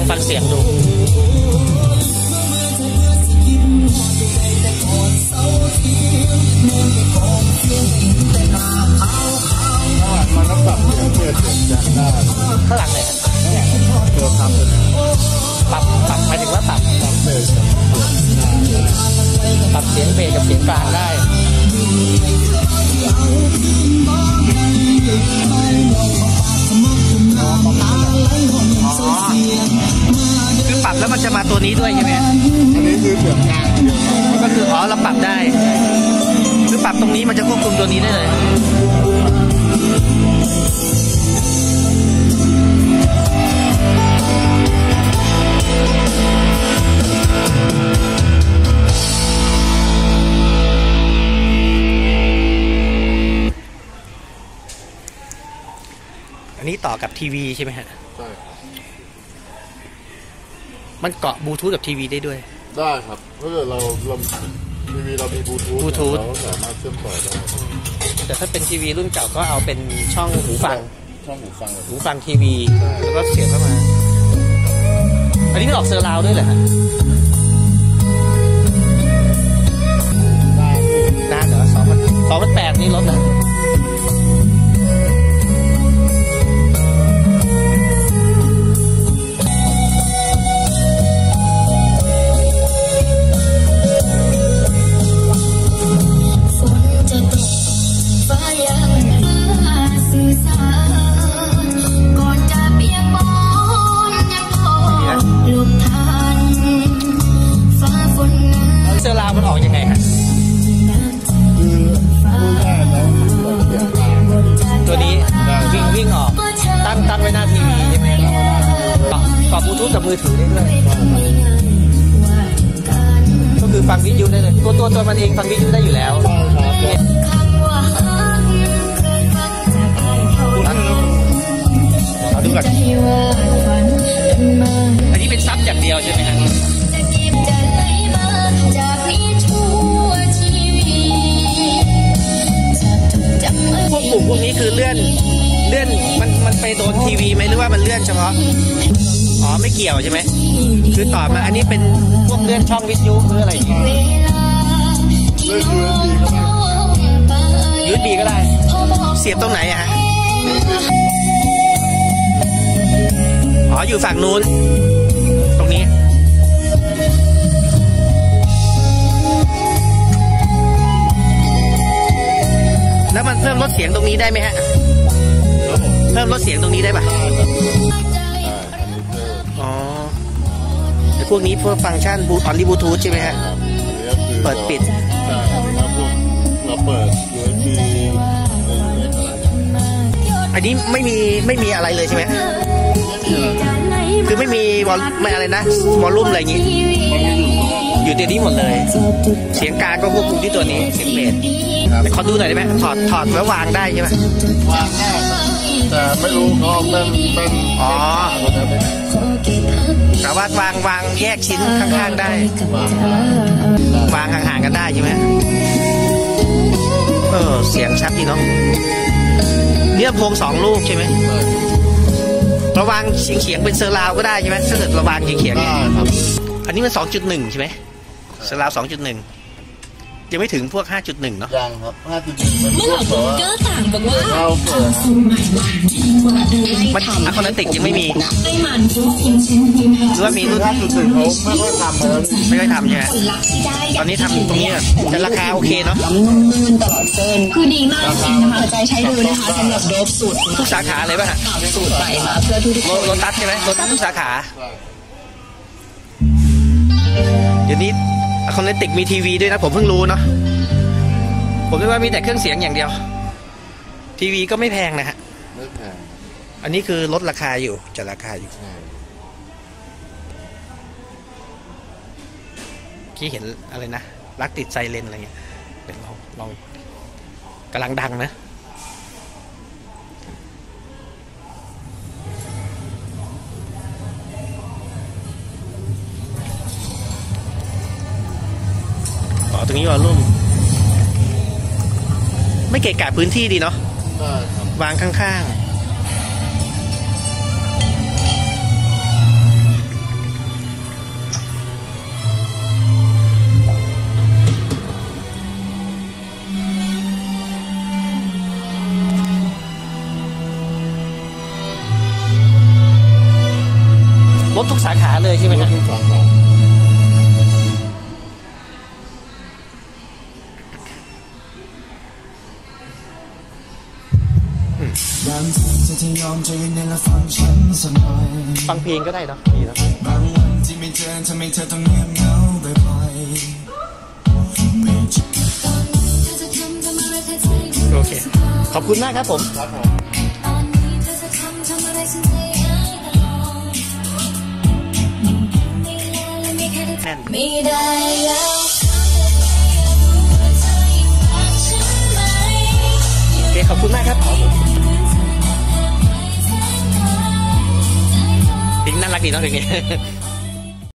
องฟังเสียงดูมันก็ปรับเสียงเปลี่ยนเสียงจ็คได้ข้างหลังเลยครับตัวทำเป็นปรับปรับหมายถึงว่าปรับปรับเบสปรับเสียงเบสกับเสียงกลางได้ ปรับตรงนี้มันจะควบคุมตัวนี้ได้เลยอันนี้ต่อกับทีวีใช่ไหมฮะ ใช่ครับมันเกาะบลูทูธกับทีวีได้ด้วย ได้ครับถ้าเกิดเราเรา ทีวีเรามีบลูทูธ Bluetooth เราสามารถเชื่อมต่อได้แต่ถ้าเป็นทีวีรุ่นเก่าก็เอาเป็นช่องหูฟัง ช่องหูฟังแบบหูฟังทีวี แล้วก็เสียบเข้ามา อันนี้มันออกเซอร์ราวด์ด้วยเหรอฮะ มือถือได้ด้วย ก็คือฟังวิทยุได้เลย ตัวตัวตัวมันเองฟังวิทยุได้อยู่แล้วครับแล้วคำว่าฮักเอาดูก่อนอันนี้เป็นซับอย่างเดียวใช่ไหมฮะจะเก็บพวกปุ่มพวกนี้คือเลื่อน เลื่อนมันมันไปโดนทีวีไหมหรือว่ามันเลื่อนเฉพาะ อ๋อไม่เกี่ยวใช่ไหมคือต่อมาอันนี้เป็นพวกเลื่อนช่องวิทยุหรืออะไรอย่างเงี้ยเวลาที่น้องต้องไปยูบีก็ได้ เสียบตรงไหนอะฮะอ๋ออยู่ฝั่งนู้น ตรงนี้แล้วมันเพิ่มลดเสียงตรงนี้ได้ไหมฮะ เพิ่มลดเสียงตรงนี้ได้ปะ พวกนี้พวกฟังก์ชันบูออนที่บลูทูธใช่ไหมฮะครับอันนี้ก็คือเปิดปิดใช่ครับแล้วพวกเราเปิด USB อะไรอันนี้ไม่มีไม่มีอะไรเลยใช่ไหมคือไม่มีวอลไม่อะไรนะวอลลุ่มอะไรอย่างงี้ อยู่ในนี้หมดเลย เสียงกลางก็ควบคุมที่ตัวนี้เสียงเบสแต่ขอดูหน่อยได้ไหมถอดถอดแล้ววางได้ใช่ไหมวางได้ แต่ไม่รู้เขาเป็นเป็นอ๋อตัวนี้เป็นแต่ว่าวางวางแยกชิ้นข้างๆได้วางได้ วางห่างๆกันได้ใช่ไหมเออเสียงชัดดีเนาะเนี่ยลำโพงสองลูกใช่ไหมระวางเฉียงเฉียงๆเป็นเซอร์ราวก็ได้ใช่ไหมถ้าเกิดระวางเฉียงเฉียงๆได้เนี่ยครับอันนี้มันสองจุดหนึ่งใช่ไหมเซอร์ราวสองจุดหนึ่ง ยังไม่ถึงพวกห้าจุดหนึ่งเนาะยังครับห้าจุดหนึ่งเป็นพวกแบบว่าก็ต่างบอกว่าเราเปิดมันอะคอนติกยังไม่มีไม่มันทุกชิ้นชิ้นพิมพ์หรือว่ามีรุ่นห้าจุดหนึ่งเขาไม่ค่อยทำแล้วไม่ค่อยทำใช่ไหมลักที่ได้ตอนนี้ทำตรงนี้อะแต่ราคาโอเคเนาะนุ่มๆตลอดเส้นคือดีมากจริงนะคะใจใช้ดูนะคะสำหรับโดบสูตรทุกสาขาเลยป่ะฮะสูตรใหม่มาเพื่อทุกๆคนโรตัสใช่ไหมโรตัสทุกสาขาเดี๋ยวนี้ คอนติกมีทีวีด้วยนะ ผมเพิ่งรู้เนาะผมนึกว่ามีแต่เครื่องเสียงอย่างเดียว ทีวีก็ไม่แพงนะฮะไม่แพงอันนี้คือลดราคาอยู่จัดราคาอยู่ใช่ที่เห็นอะไรนะรักติดไซเรนอะไรเงี้ยเดี๋ยวลองลองกำลังดังนะี้ว่าลุ่ม ไม่เกะกะพื้นที่ดีเนาะวางข้างๆทุกสาขาเลยใช่ไหมครับทุกสาขา ยอมใจเย็นๆและฟังฉันสักหน่อยฟังเพลงก็ได้เนาะดีเนาะบางวันที่ไม่เจอทำให้เธอต้องเงียบเหงาบ่อยๆไม่ใช่โอเค ขอบคุณมากครับผม ครับผมแน่น ไม่ได้แล้ว โอเค ขอบคุณมากครับ เพล